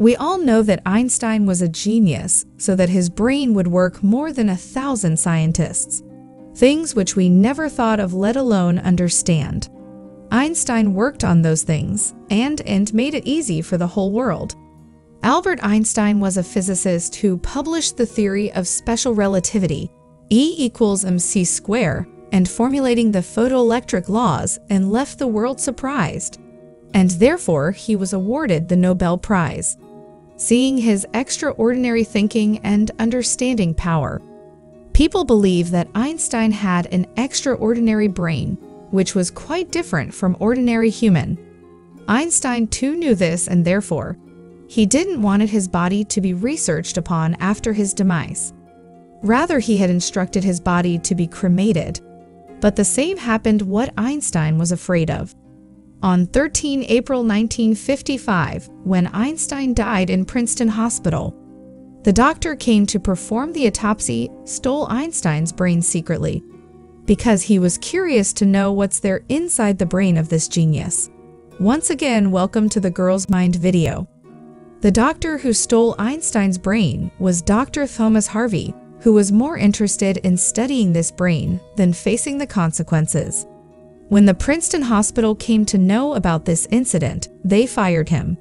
We all know that Einstein was a genius so that his brain would work more than a thousand scientists, things which we never thought of let alone understand. Einstein worked on those things and, and made it easy for the whole world. Albert Einstein was a physicist who published the theory of special relativity, E equals mc square, and formulating the photoelectric laws and left the world surprised. And therefore, he was awarded the Nobel Prize seeing his extraordinary thinking and understanding power. People believe that Einstein had an extraordinary brain, which was quite different from ordinary human. Einstein too knew this and therefore, he didn't want his body to be researched upon after his demise. Rather, he had instructed his body to be cremated. But the same happened what Einstein was afraid of. On 13 April 1955, when Einstein died in Princeton Hospital, the doctor came to perform the autopsy stole Einstein's brain secretly because he was curious to know what's there inside the brain of this genius. Once again, welcome to the Girl's Mind video. The doctor who stole Einstein's brain was Dr. Thomas Harvey, who was more interested in studying this brain than facing the consequences. When the Princeton Hospital came to know about this incident, they fired him.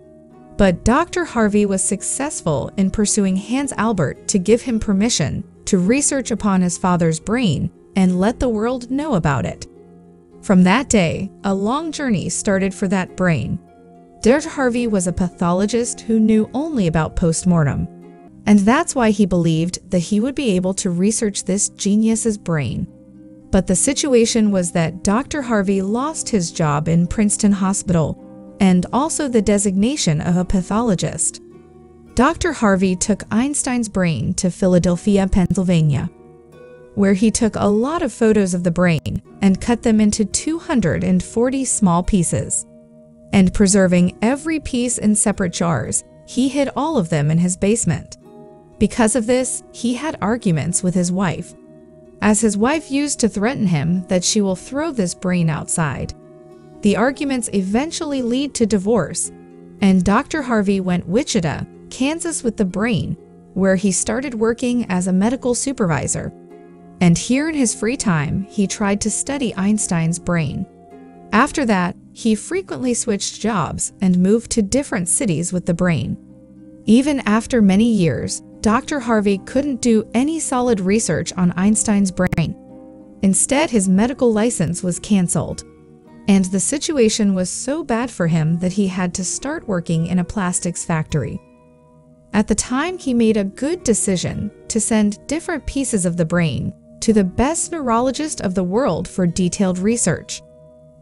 But Dr. Harvey was successful in pursuing Hans Albert to give him permission to research upon his father's brain and let the world know about it. From that day, a long journey started for that brain. Dr. Harvey was a pathologist who knew only about postmortem, and that's why he believed that he would be able to research this genius's brain. But the situation was that Dr. Harvey lost his job in Princeton Hospital and also the designation of a pathologist. Dr. Harvey took Einstein's brain to Philadelphia, Pennsylvania, where he took a lot of photos of the brain and cut them into 240 small pieces. And preserving every piece in separate jars, he hid all of them in his basement. Because of this, he had arguments with his wife as his wife used to threaten him that she will throw this brain outside. The arguments eventually lead to divorce, and Dr. Harvey went Wichita, Kansas with the brain, where he started working as a medical supervisor. And here in his free time, he tried to study Einstein's brain. After that, he frequently switched jobs and moved to different cities with the brain. Even after many years, Dr. Harvey couldn't do any solid research on Einstein's brain. Instead, his medical license was canceled. And the situation was so bad for him that he had to start working in a plastics factory. At the time, he made a good decision to send different pieces of the brain to the best neurologist of the world for detailed research.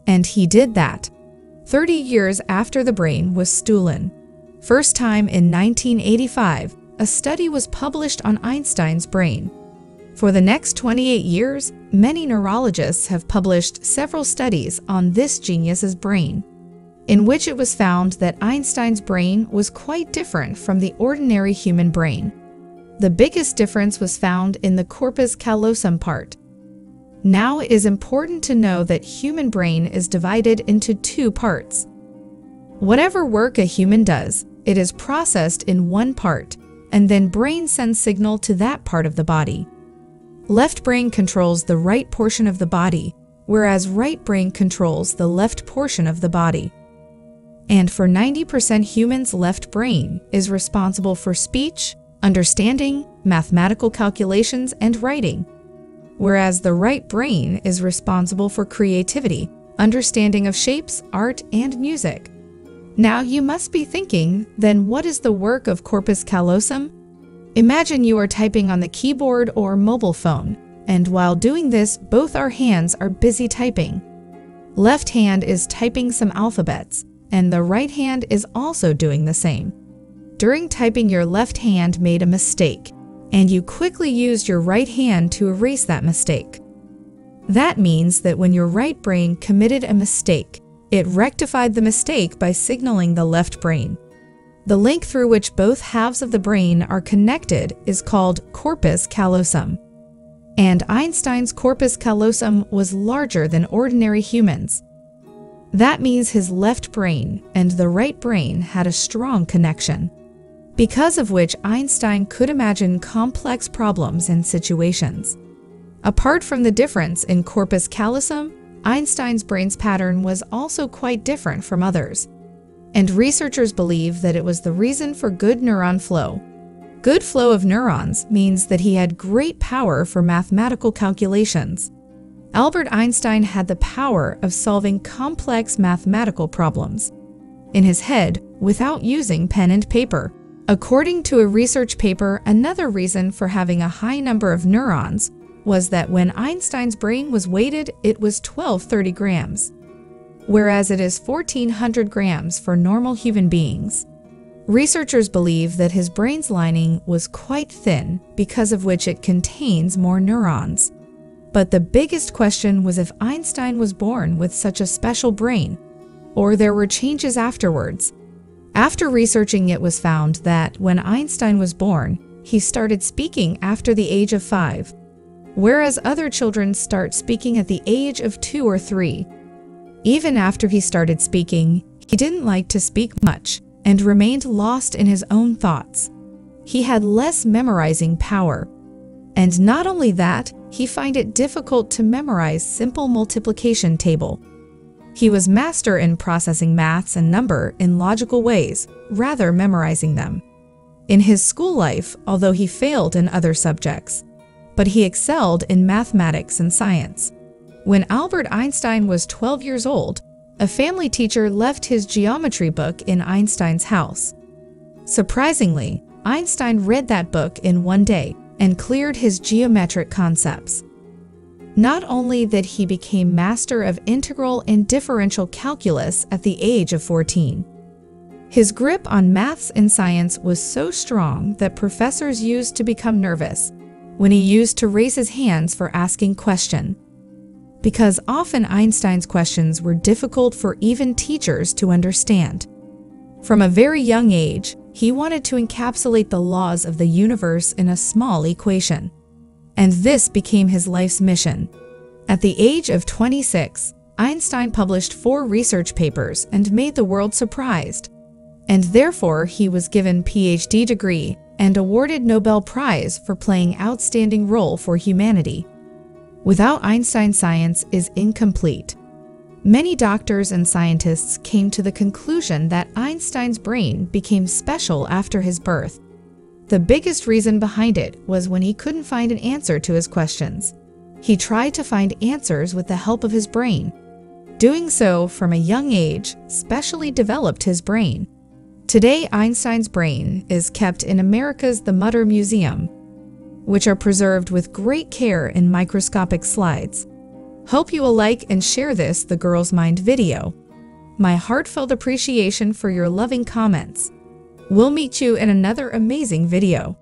And he did that 30 years after the brain was stolen. First time in 1985, a study was published on Einstein's brain. For the next 28 years, many neurologists have published several studies on this genius's brain, in which it was found that Einstein's brain was quite different from the ordinary human brain. The biggest difference was found in the corpus callosum part. Now it is important to know that human brain is divided into two parts. Whatever work a human does, it is processed in one part, and then brain sends signal to that part of the body. Left brain controls the right portion of the body, whereas right brain controls the left portion of the body. And for 90% humans, left brain is responsible for speech, understanding, mathematical calculations, and writing, whereas the right brain is responsible for creativity, understanding of shapes, art, and music. Now you must be thinking, then what is the work of corpus callosum? Imagine you are typing on the keyboard or mobile phone, and while doing this, both our hands are busy typing. Left hand is typing some alphabets, and the right hand is also doing the same. During typing, your left hand made a mistake, and you quickly used your right hand to erase that mistake. That means that when your right brain committed a mistake, it rectified the mistake by signaling the left brain. The link through which both halves of the brain are connected is called corpus callosum. And Einstein's corpus callosum was larger than ordinary humans. That means his left brain and the right brain had a strong connection. because of which Einstein could imagine complex problems and situations. Apart from the difference in corpus callosum, Einstein's brain's pattern was also quite different from others, and researchers believe that it was the reason for good neuron flow. Good flow of neurons means that he had great power for mathematical calculations. Albert Einstein had the power of solving complex mathematical problems in his head without using pen and paper. According to a research paper, another reason for having a high number of neurons was that when Einstein's brain was weighted, it was 1230 grams, whereas it is 1400 grams for normal human beings. Researchers believe that his brain's lining was quite thin, because of which it contains more neurons. But the biggest question was if Einstein was born with such a special brain, or there were changes afterwards. After researching it was found that when Einstein was born, he started speaking after the age of five, whereas other children start speaking at the age of two or three. Even after he started speaking, he didn't like to speak much and remained lost in his own thoughts. He had less memorizing power. And not only that, he find it difficult to memorize simple multiplication table. He was master in processing maths and number in logical ways, rather memorizing them. In his school life, although he failed in other subjects, but he excelled in mathematics and science. When Albert Einstein was 12 years old, a family teacher left his geometry book in Einstein's house. Surprisingly, Einstein read that book in one day and cleared his geometric concepts. Not only that he became master of integral and differential calculus at the age of 14, his grip on maths and science was so strong that professors used to become nervous when he used to raise his hands for asking question. Because often Einstein's questions were difficult for even teachers to understand. From a very young age, he wanted to encapsulate the laws of the universe in a small equation. And this became his life's mission. At the age of 26, Einstein published four research papers and made the world surprised. And therefore, he was given PhD degree and awarded Nobel Prize for playing outstanding role for humanity. Without Einstein science is incomplete. Many doctors and scientists came to the conclusion that Einstein's brain became special after his birth. The biggest reason behind it was when he couldn't find an answer to his questions. He tried to find answers with the help of his brain. Doing so from a young age specially developed his brain Today, Einstein's brain is kept in America's The Mutter Museum, which are preserved with great care in microscopic slides. Hope you will like and share this The Girl's Mind video. My heartfelt appreciation for your loving comments. We'll meet you in another amazing video.